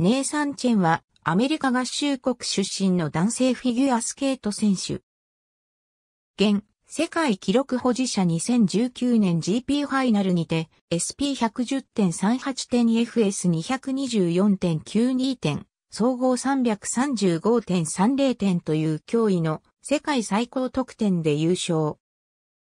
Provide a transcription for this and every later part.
ネイサン・チェンはアメリカ合衆国出身の男性フィギュアスケート選手。現、世界記録保持者2019年 GP ファイナルにて SP110.38.FS224.92 点、総合335.30点という驚異の世界最高得点で優勝。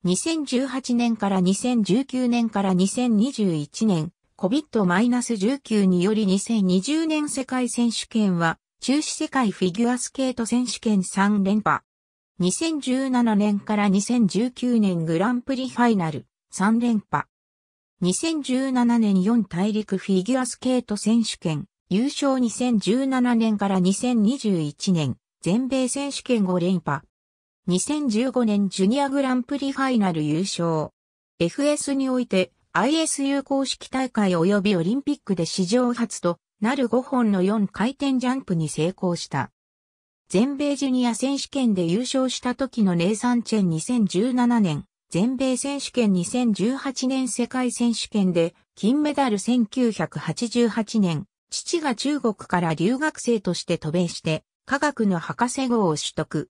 2018年から2019年から2021年、COVID-19 により2020年世界選手権は中止世界フィギュアスケート選手権3連覇。2017年から2019年グランプリファイナル3連覇。2017年4大陸フィギュアスケート選手権優勝2017年から2021年全米選手権5連覇。2015年ジュニアグランプリファイナル優勝。FS において ISU 公式大会及びオリンピックで史上初となる5本の4回転ジャンプに成功した。全米ジュニア選手権で優勝した時のネイサンチェン2017年、全米選手権2018年世界選手権で金メダル1988年、父が中国から留学生として渡米して科学の博士号を取得。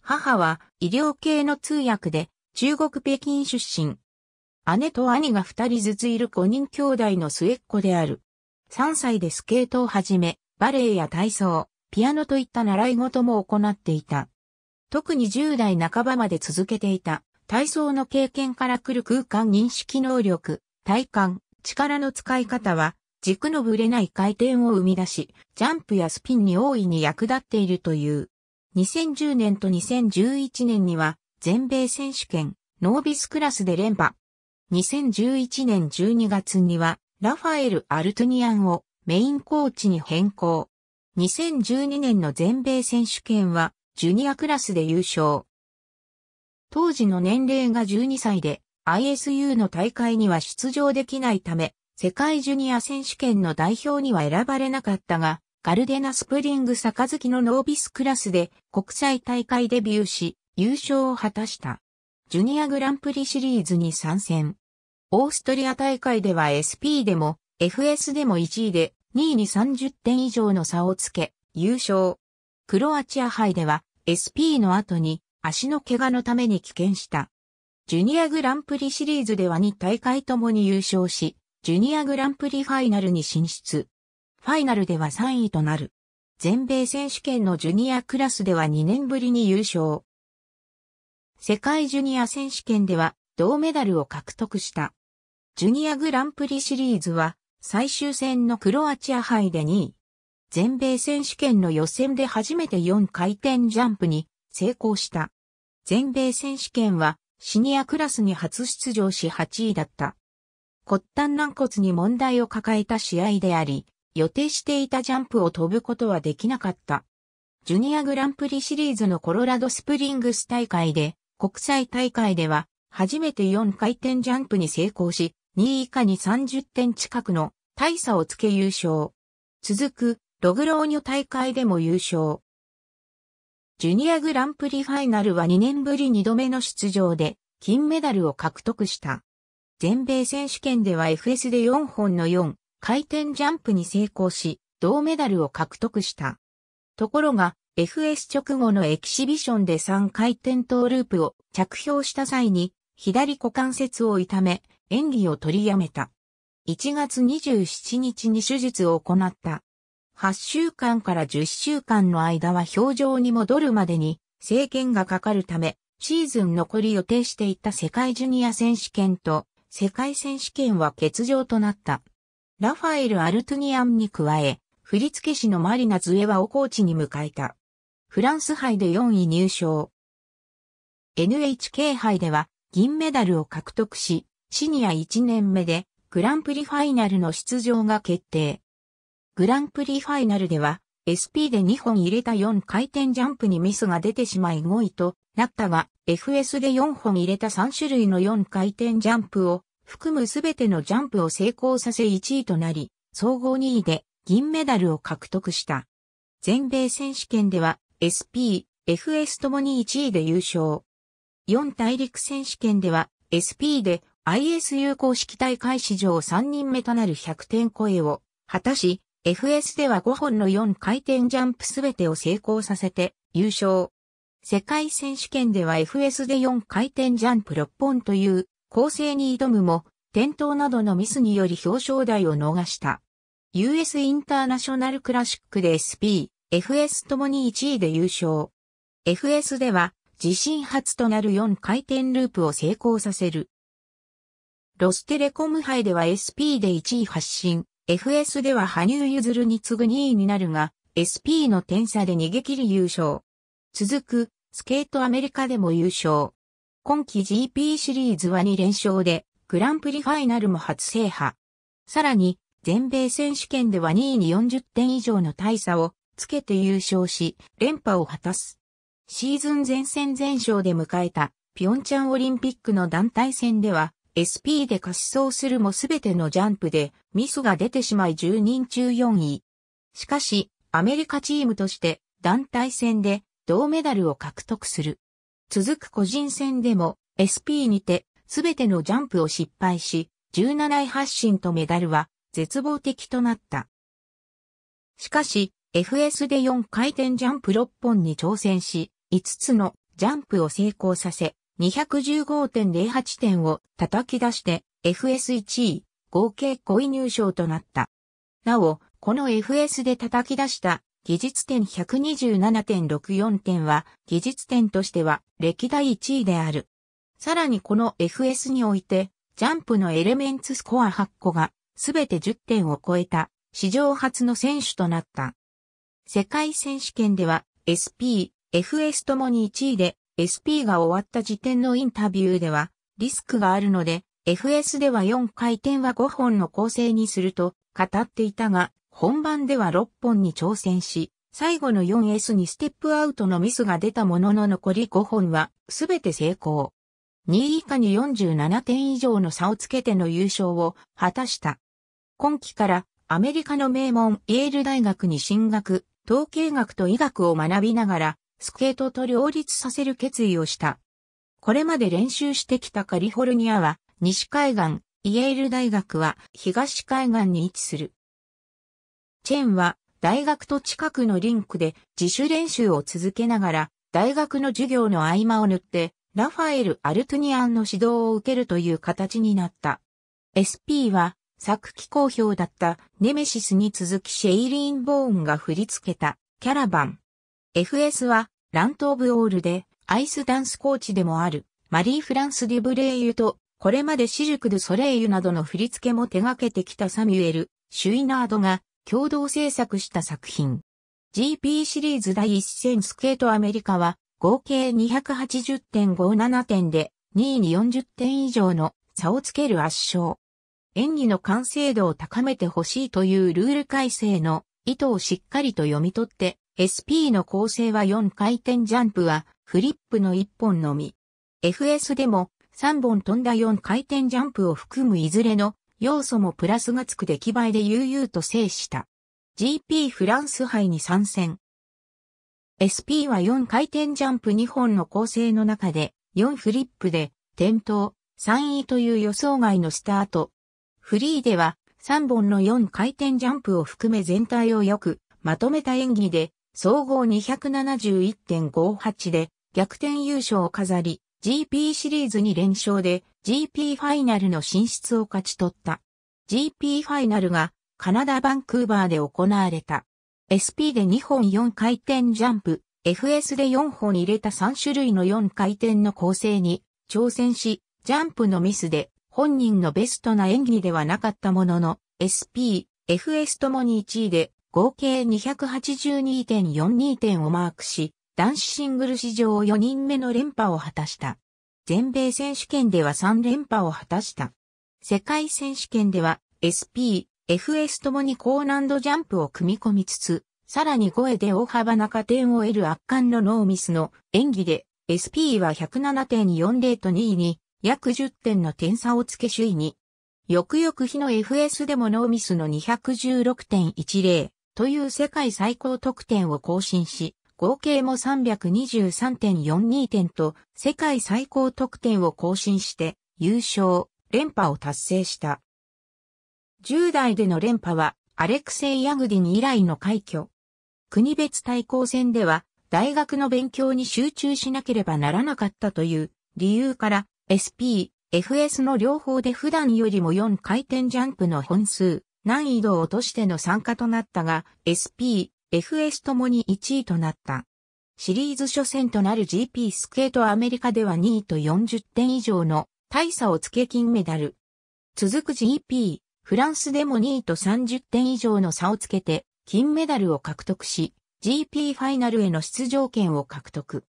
母は医療系の通訳で中国北京出身。姉と兄が二人ずついる5人兄弟の末っ子である。3歳でスケートをはじめ、バレエや体操、ピアノといった習い事も行っていた。特に10代半ばまで続けていた体操の経験から来る空間認識能力、体感、力の使い方は軸のぶれない回転を生み出し、ジャンプやスピンに大いに役立っているという。2010年と2011年には全米選手権ノービスクラスで連覇。2011年12月には、ラファエル・アルトニアンをメインコーチに変更。2012年の全米選手権は、ジュニアクラスで優勝。当時の年齢が12歳で、ISU の大会には出場できないため、世界ジュニア選手権の代表には選ばれなかったが、ガルデナスプリング杯のノービスクラスで国際大会デビューし、優勝を果たした。ジュニアグランプリシリーズに参戦。オーストリア大会では SP でも FS でも1位で2位に30点以上の差をつけ優勝。クロアチア杯では SP の後に足の怪我のために棄権した。ジュニアグランプリシリーズでは2大会ともに優勝し、ジュニアグランプリファイナルに進出。ファイナルでは3位となる。全米選手権のジュニアクラスでは2年ぶりに優勝。世界ジュニア選手権では銅メダルを獲得した。ジュニアグランプリシリーズは最終戦のクロアチア杯で2位。全米選手権の予選で初めて4回転ジャンプに成功した。全米選手権はシニアクラスに初出場し8位だった。骨端軟骨に問題を抱えた試合であり、予定していたジャンプを飛ぶことはできなかった。ジュニアグランプリシリーズのコロラドスプリングス大会で国際大会では初めて4回転ジャンプに成功し、2位以下に30点近くの大差をつけ優勝。続くログローニョ大会でも優勝。ジュニアグランプリファイナルは2年ぶり2度目の出場で金メダルを獲得した。全米選手権では FS で4本の4回転ジャンプに成功し、銅メダルを獲得した。ところが、FS 直後のエキシビションで3回転トーループを着氷した際に、左股関節を痛め、演技を取りやめた。1月27日に手術を行った。8週間から10週間の間は表情に戻るまでに制限がかかるため、シーズン残り予定していた世界ジュニア選手権と世界選手権は欠場となった。ラファエル・アルトゥニアンに加え、振付師のマリナ・ズエワをコーチに迎えた。フランス杯で4位入賞。NHK 杯では銀メダルを獲得し、シニア1年目でグランプリファイナルの出場が決定。グランプリファイナルでは SP で2本入れた4回転ジャンプにミスが出てしまい5位となったが FS で4本入れた3種類の4回転ジャンプを含むすべてのジャンプを成功させ1位となり、総合2位で銀メダルを獲得した。全米選手権では SP、FS ともに1位で優勝。4大陸選手権では SP で ISU 公式大会史上3人目となる100点超えを果たし、FS では5本の4回転ジャンプすべてを成功させて優勝。世界選手権では FS で4回転ジャンプ6本という構成に挑むも、転倒などのミスにより表彰台を逃した。US インターナショナルクラシックで SP、FS ともに1位で優勝。FS では自身初となる4回転ループを成功させる。ロステレコム杯では SP で1位発進、FS では羽生結弦に次ぐ2位になるが、SP の点差で逃げ切り優勝。続く、スケートアメリカでも優勝。今季 GP シリーズは2連勝で、グランプリファイナルも初制覇。さらに、全米選手権では2位に40点以上の大差をつけて優勝し、連覇を果たす。シーズン前戦前勝で迎えた、ピョンチャンオリンピックの団体戦では、SP で滑走するもすべてのジャンプでミスが出てしまい10人中4位。しかし、アメリカチームとして団体戦で銅メダルを獲得する。続く個人戦でも SP にてすべてのジャンプを失敗し、17位発進とメダルは絶望的となった。しかし、FS で4回転ジャンプ6本に挑戦し、5つのジャンプを成功させ、215.08点を叩き出して FS1 位、合計5位入賞となった。なお、この FS で叩き出した技術点127.64点は技術点としては歴代1位である。さらにこの FS においてジャンプのエレメンツスコア8個がすべて10点を超えた史上初の選手となった。世界選手権では SP、FS ともに1位で SP が終わった時点のインタビューでは、リスクがあるので、FS では4回転は5本の構成にすると語っていたが、本番では6本に挑戦し、最後の 4S にステップアウトのミスが出たものの残り5本はすべて成功。2位以下に47点以上の差をつけての優勝を果たした。今季からアメリカの名門イェール大学に進学、統計学と医学を学びながらスケートと両立させる決意をした。これまで練習してきたカリフォルニアは西海岸、イェール大学は東海岸に位置する。チェンは大学と近くのリンクで自主練習を続けながら大学の授業の合間を縫ってラファエル・アルトゥニアンの指導を受けるという形になった。SP は作期好評だったネメシスに続きシェイリーン・ボーンが振り付けたキャラバン。FS はラントオブオールでアイスダンスコーチでもあるマリー・フランス・デュブレーユとこれまでシジュク・ドゥ・ソレイユなどの振り付けも手掛けてきたサミュエル・シュイナードが共同制作した作品。GP シリーズ第一戦スケートアメリカは合計280.57点で2位に40点以上の差をつける圧勝。演技の完成度を高めてほしいというルール改正の意図をしっかりと読み取って SP の構成は4回転ジャンプはフリップの1本のみ。FS でも3本飛んだ4回転ジャンプを含むいずれの要素もプラスがつく出来栄えで悠々と制した。GP フランス杯に参戦。SP は4回転ジャンプ2本の構成の中で4フリップで転倒3位という予想外のスタート。フリーでは3本の4回転ジャンプを含め全体をよくまとめた演技で総合271.58で逆転優勝を飾り、GP シリーズに連勝で GP ファイナルの進出を勝ち取った。GP ファイナルがカナダ・バンクーバーで行われた。SP で2本4回転ジャンプ、FS で4本入れた3種類の4回転の構成に挑戦し、ジャンプのミスで本人のベストな演技ではなかったものの、SP、FS ともに1位で合計282.42点をマークし、男子シングル史上4人目の連覇を果たした。全米選手権では3連覇を果たした。世界選手権では SP、FS ともに高難度ジャンプを組み込みつつ、さらに5位で大幅な加点を得る圧巻のノーミスの演技で SP は107.40と2位に約10点の点差をつけ首位に。翌々日の FS でもノーミスの216.10という世界最高得点を更新し、合計も323.42点と世界最高得点を更新して優勝、連覇を達成した。10代での連覇はアレクセイ・ヤグディン以来の快挙。国別対抗戦では、大学の勉強に集中しなければならなかったという理由から、SP、FS の両方で普段よりも4回転ジャンプの本数、難易度を落としての参加となったが、SP、FS ともに1位となった。シリーズ初戦となる GP スケートアメリカでは2位と40点以上の大差をつけ金メダル。続く GP、フランスでも2位と30点以上の差をつけて金メダルを獲得し、GP ファイナルへの出場権を獲得。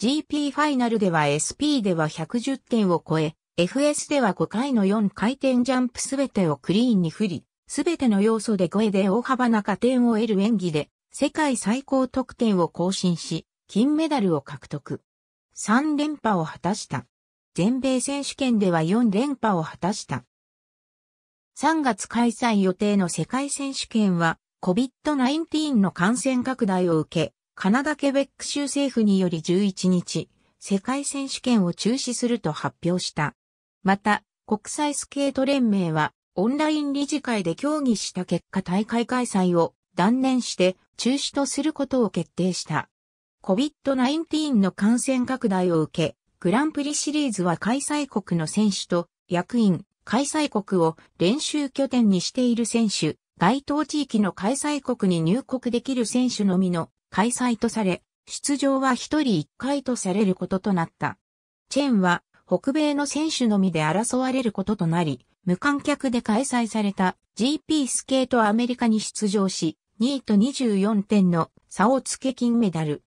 GP ファイナルでは SP では110点を超え、FS では5回の4回転ジャンプすべてをクリーンに振り、すべての要素で5位で大幅な加点を得る演技で、世界最高得点を更新し、金メダルを獲得。3連覇を果たした。全米選手権では4連覇を果たした。3月開催予定の世界選手権は COVID-19 の感染拡大を受け、カナダケベック州政府により11日、世界選手権を中止すると発表した。また、国際スケート連盟はオンライン理事会で協議した結果大会開催を断念して中止とすることを決定した。COVID-19 の感染拡大を受け、グランプリシリーズは開催国の選手と役員、開催国を練習拠点にしている選手、該当地域の開催国に入国できる選手のみの開催とされ、出場は一人一回とされることとなった。チェンは北米の選手のみで争われることとなり、無観客で開催された GP スケートアメリカに出場し、2位と24点の差をつけ金メダル。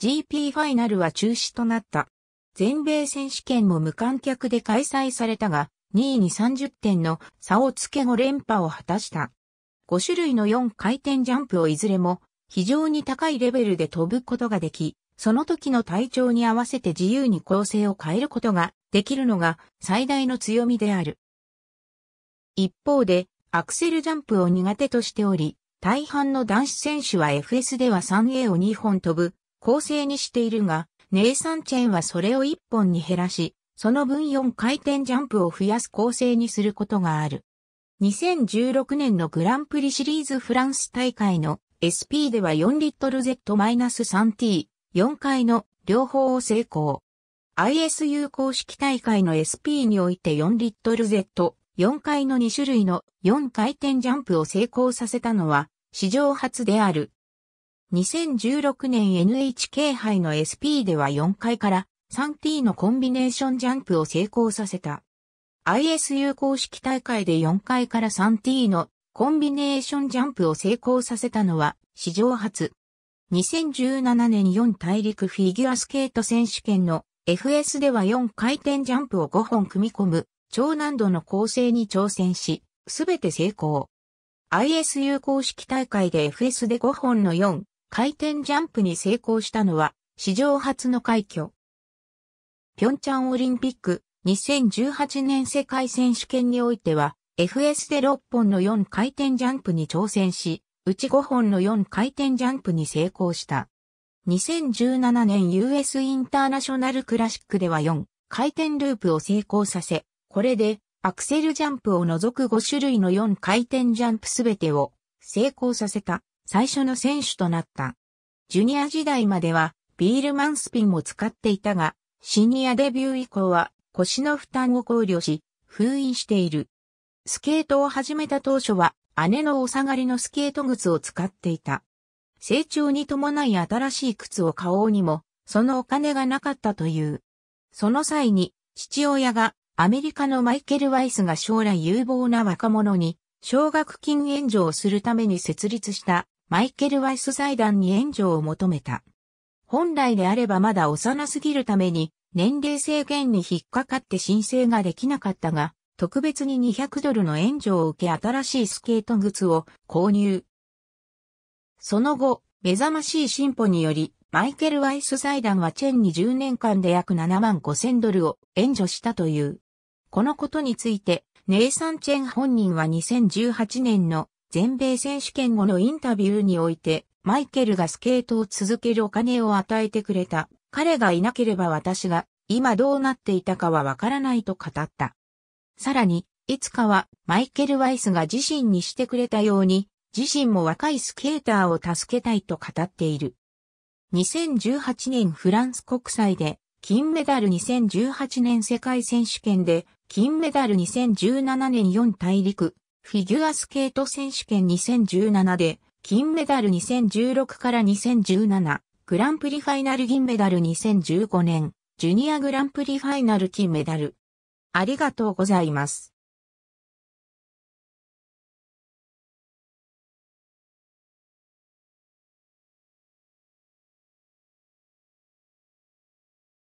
GP ファイナルは中止となった。全米選手権も無観客で開催されたが、2位に30点の差をつけ5連覇を果たした。5種類の4回転ジャンプをいずれも非常に高いレベルで飛ぶことができ、その時の体調に合わせて自由に構成を変えることができるのが最大の強みである。一方で、アクセルジャンプを苦手としており、大半の男子選手は FS では 3A を2本飛ぶ構成にしているが、ネイサンチェンはそれを1本に減らし、その分4回転ジャンプを増やす構成にすることがある。2016年のグランプリシリーズフランス大会の SP では4リットル Z-3T、4回の両方を成功。ISU 公式大会の SP において4リットル Z、4回の2種類の4回転ジャンプを成功させたのは史上初である。2016年 NHK 杯の SP では4回から 3T のコンビネーションジャンプを成功させた。ISU 公式大会で4回から 3T のコンビネーションジャンプを成功させたのは史上初。2017年4大陸フィギュアスケート選手権の FS では4回転ジャンプを5本組み込む超難度の構成に挑戦し、すべて成功。ISU 公式大会で FS で5本の4回転ジャンプに成功したのは史上初の快挙。ピョンチャンオリンピック2018年世界選手権においては FS で6本の4回転ジャンプに挑戦し、うち5本の4回転ジャンプに成功した。2017年 US インターナショナルクラシックでは4回転ループを成功させ、これでアクセルジャンプを除く5種類の4回転ジャンプすべてを成功させた最初の選手となった。ジュニア時代まではビールマンスピンも使っていたが、シニアデビュー以降は腰の負担を考慮し、封印している。スケートを始めた当初は姉のお下がりのスケート靴を使っていた。成長に伴い新しい靴を買おうにも、そのお金がなかったという。その際に、父親がアメリカのマイケル・ワイスが将来有望な若者に奨学金援助をするために設立したマイケル・ワイス財団に援助を求めた。本来であればまだ幼すぎるために年齢制限に引っかかって申請ができなかったが、特別に200ドルの援助を受け新しいスケート靴を購入。その後、目覚ましい進歩により、マイケル・ワイス財団はチェンに10年間で約7万5千ドルを援助したという。このことについて、ネイサン・チェン本人は2018年の全米選手権後のインタビューにおいて、マイケルがスケートを続けるお金を与えてくれた。彼がいなければ私が今どうなっていたかはわからないと語った。さらに、いつかはマイケル・ワイスが自身にしてくれたように、自身も若いスケーターを助けたいと語っている。2018年フランス国際で金メダル2018年世界選手権で金メダル2017年4大陸フィギュアスケート選手権2017で金メダル2016から2017グランプリファイナル銀メダル2015年ジュニアグランプリファイナル金メダル。ありがとうございます。